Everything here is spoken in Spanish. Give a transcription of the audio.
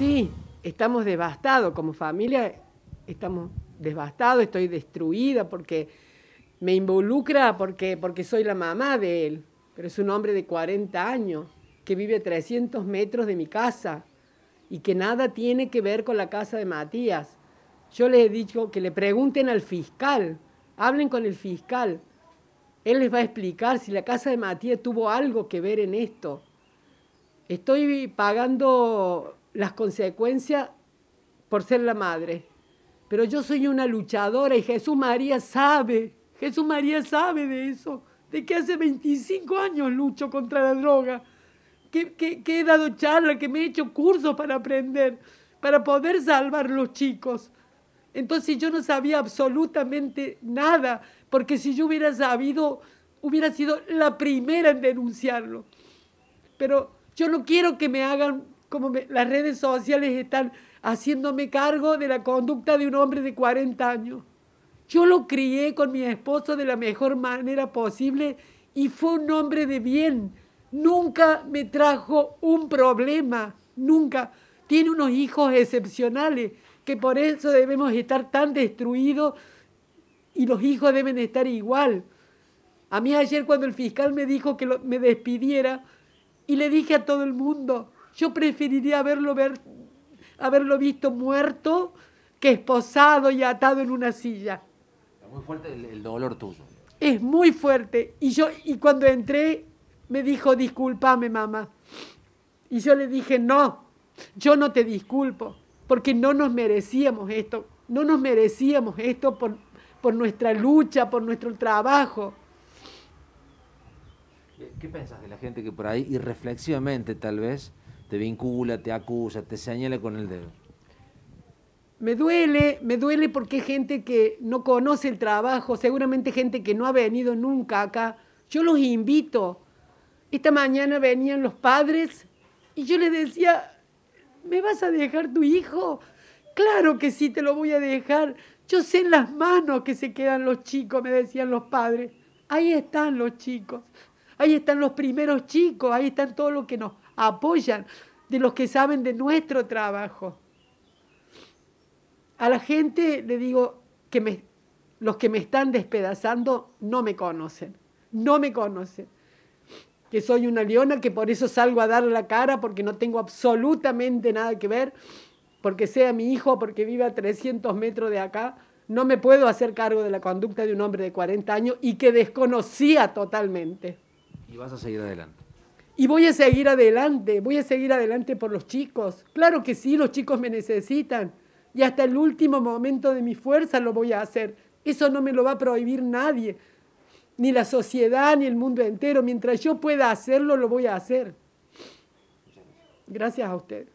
Sí, estamos devastados como familia, estamos devastados, estoy destruida porque me involucra porque, porque soy la mamá de él, pero es un hombre de 40 años que vive a 300 metros de mi casa y que nada tiene que ver con la casa de Matías. Yo les he dicho que le pregunten al fiscal, hablen con el fiscal. Él les va a explicar si la casa de Matías tuvo algo que ver en esto. Estoy pagando las consecuencias por ser la madre, pero yo soy una luchadora y Jesús María sabe, Jesús María sabe de eso, de que hace 25 años lucho contra la droga, que, que, que he dado charla, que me he hecho cursos para aprender, para poder salvar los chicos. Entonces yo no sabía absolutamente nada, porque si yo hubiera sabido, hubiera sido la primera en denunciarlo. Pero yo no quiero que me hagan como las redes sociales están haciéndome cargo de la conducta de un hombre de 40 años. Yo lo crié con mi esposo de la mejor manera posible y fue un hombre de bien. Nunca me trajo un problema, nunca. Tiene unos hijos excepcionales que por eso debemos estar tan destruidos y los hijos deben estar igual. A mí ayer cuando el fiscal me dijo que me despidiera y le dije a todo el mundo, yo preferiría haberlo, ver, haberlo visto muerto que esposado y atado en una silla. Es muy fuerte el, dolor tuyo. Es muy fuerte. Y yo, y cuando entré, me dijo, discúlpame, mamá. Y yo le dije, no, yo no te disculpo porque no nos merecíamos esto, no nos merecíamos esto por, por nuestra lucha, por nuestro trabajo. ¿Qué pensás de la gente que por ahí irreflexivamente tal vez te vincula, te acusa, te señala con el dedo? Me duele, me duele porque hay gente que no conoce el trabajo, seguramente gente que no ha venido nunca acá. Yo los invito. Esta mañana venían los padres y yo les decía, ¿Me vas a dejar tu hijo? Claro que sí, te lo voy a dejar. Yo sé en las manos que se quedan los chicos, me decían los padres. Ahí están los chicos. Ahí están los primeros chicos. Ahí están todos los que nos apoyan, de los que saben de nuestro trabajo. A la gente le digo que los que me están despedazando no me conocen. No me conocen que soy una leona, que por eso salgo a dar la cara, porque no tengo absolutamente nada que ver, porque sea mi hijo, porque viva a 300 metros de acá, no me puedo hacer cargo de la conducta de un hombre de 40 años y que desconocía totalmente. Y vas a seguir adelante. Y voy a seguir adelante, voy a seguir adelante por los chicos. Claro que sí, los chicos me necesitan. Y hasta el último momento de mi fuerza lo voy a hacer. Eso no me lo va a prohibir nadie ni la sociedad, ni el mundo entero. Mientras yo pueda hacerlo, lo voy a hacer. Gracias a usted.